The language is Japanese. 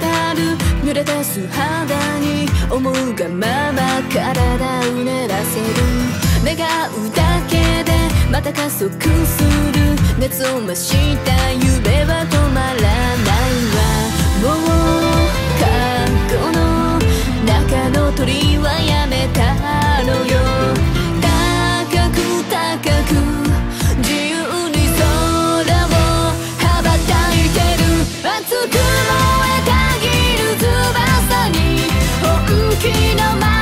たる濡れ出す肌に思うがまま体うねらせる願うだけでまた加速する熱を増した夢は止まらない月の前